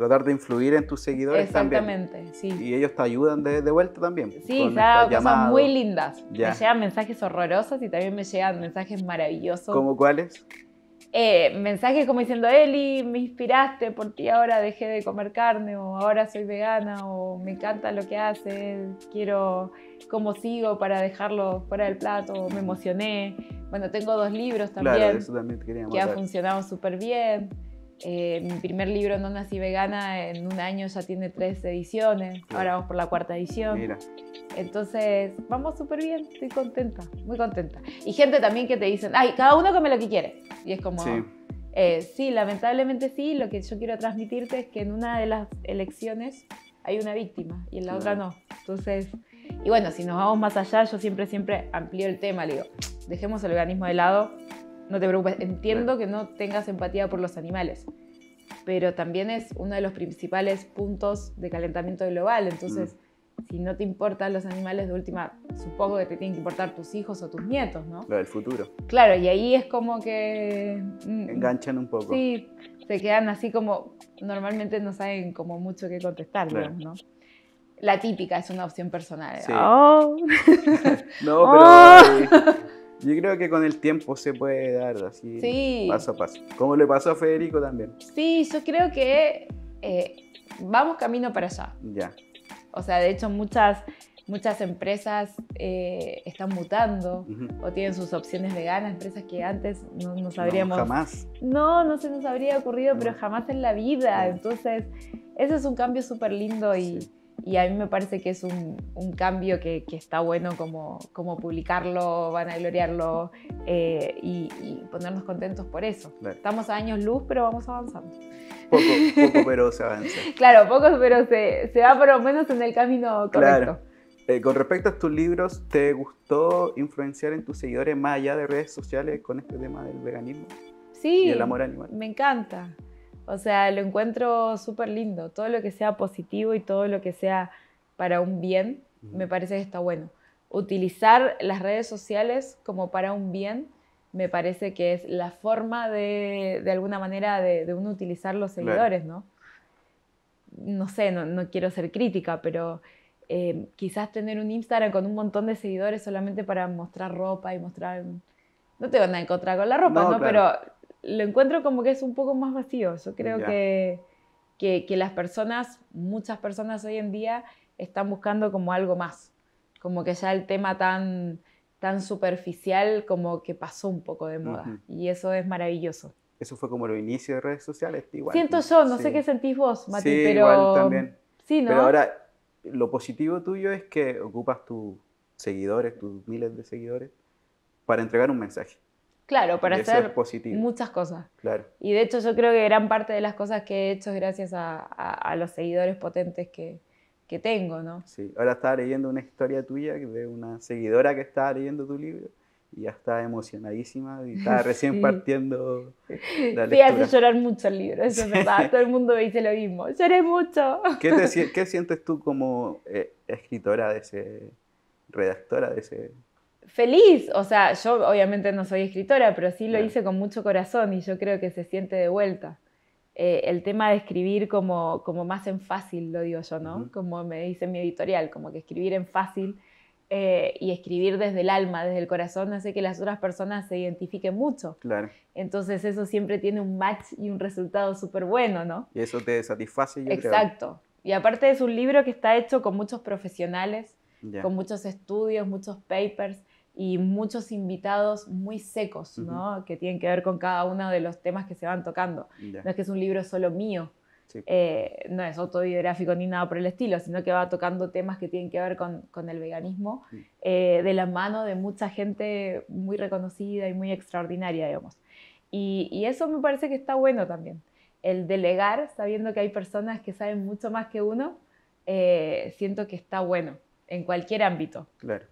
tratar de influir en tus seguidores Exactamente, también. sí. Y ellos te ayudan de, de vuelta también. Sí, con se ha dado estos cosas llamados. muy lindas. Ya. Me llegan mensajes horrorosos y también me llegan mensajes maravillosos. ¿Cómo cuáles? Eh, mensajes como diciendo, Eli, me inspiraste, por ti ahora dejé de comer carne, o ahora soy vegana, o me encanta lo que haces, quiero cómo sigo para dejarlo fuera del plato, o me emocioné. Bueno, tengo dos libros también Claro, eso también que ha saber. funcionado súper bien. Eh, mi primer libro, No Nací Vegana, en un año ya tiene tres ediciones. Claro. Ahora vamos por la cuarta edición. Mira, Entonces, vamos súper bien, estoy contenta, muy contenta. Y gente también que te dicen, ay, cada uno come lo que quiere. Y es como, sí, eh, sí, lamentablemente sí, lo que yo quiero transmitirte es que en una de las elecciones hay una víctima y en la otra no. Entonces, y bueno, si nos vamos más allá, yo siempre, siempre amplío el tema, le digo, dejemos el veganismo de lado, no te preocupes, entiendo que no tengas empatía por los animales, pero también es uno de los principales puntos de calentamiento global, entonces... Si no te importan los animales, de última, supongo que te tienen que importar tus hijos o tus nietos, ¿no? lo del futuro. Claro, y ahí es como que... mm, Enganchan un poco. Sí, se quedan así como, normalmente no saben como mucho qué contestar, digamos, ¿no? La típica es una opción personal. Sí. Oh. No, ¡Oh! pero eh, yo creo que con el tiempo se puede dar así, Sí. paso a paso. Como le pasó a Federico también. Sí, yo creo que eh, vamos camino para allá. Ya. O sea, de hecho muchas, muchas empresas eh, están mutando Ujú. o tienen sus opciones veganas, empresas que antes no, no No, sabríamos... jamás. No, no se nos habría ocurrido, pero No. jamás en la vida. No. Entonces, ese es un cambio súper lindo y, Sí. Y a mí me parece que es un, un cambio que, que está bueno como, como publicarlo, vanagloriarlo eh, y, y ponernos contentos por eso. Claro. Estamos a años luz, pero vamos avanzando. Poco, poco, pero se avanza. Claro, pocos, pero se, se va por lo menos en el camino correcto. Claro. Eh, con respecto a tus libros, ¿te gustó influenciar en tus seguidores más allá de redes sociales con este tema del veganismo Sí, y el amor animal? me encanta. O sea, lo encuentro súper lindo. Todo lo que sea positivo y todo lo que sea para un bien, me parece que está bueno. Utilizar las redes sociales como para un bien, me parece que es la forma de, de alguna manera, de, de uno utilizar los Claro. seguidores, ¿no? No sé, no, no quiero ser crítica, pero eh, quizás tener un Instagram con un montón de seguidores solamente para mostrar ropa y mostrar... No tengo nada en contra con la ropa, No, ¿no? claro. Pero lo encuentro como que es un poco más vacío. Yo creo que, que, que las personas, muchas personas hoy en día, están buscando como algo más. Como que ya el tema tan, tan superficial como que pasó un poco de moda. Y eso es maravilloso. Eso fue como los inicios de redes sociales, igual. Siento yo, no Sí. sé qué sentís vos, Mati, Sí, pero... igual también. Sí, ¿no? Pero ahora, lo positivo tuyo es que ocupas tus seguidores, tus miles de seguidores, para entregar un mensaje. Claro, para hacer positivo. muchas cosas. Claro. Y de hecho yo creo que gran parte de las cosas que he hecho es gracias a, a- a los seguidores potentes que, que tengo, ¿no? Sí. Ahora estaba leyendo una historia tuya de una seguidora que estaba leyendo tu libro y ya estaba emocionadísima y estaba recién Sí. partiendo la Sí, hace lectura. llorar mucho el libro, eso es verdad. Todo el mundo me dice lo mismo. Lloré mucho. ¿Qué, te qué sientes tú como eh, escritora de ese, redactora de ese... Feliz, o sea, yo obviamente no soy escritora, pero sí lo Claro. hice con mucho corazón y yo creo que se siente de vuelta. Eh, el tema de escribir como, como más en fácil, lo digo yo, ¿no? Ujú. Como me dice mi editorial, como que escribir en fácil eh, y escribir desde el alma, desde el corazón, hace que las otras personas se identifiquen mucho. Claro. Entonces eso siempre tiene un match y un resultado súper bueno, ¿no? Y eso te satisface, yo creo. Exacto. Y aparte es un libro que está hecho con muchos profesionales, Ya. con muchos estudios, muchos papers y muchos invitados muy secos, ¿no? Que tienen que ver con cada uno de los temas que se van tocando. Ya. No es que es un libro solo mío, Sí. eh, no es autobiográfico ni nada por el estilo, sino que va tocando temas que tienen que ver con, con el veganismo Sí. eh, de la mano de mucha gente muy reconocida y muy extraordinaria, digamos. Y, y eso me parece que está bueno también. El delegar, sabiendo que hay personas que saben mucho más que uno, eh, siento que está bueno en cualquier ámbito. Claro.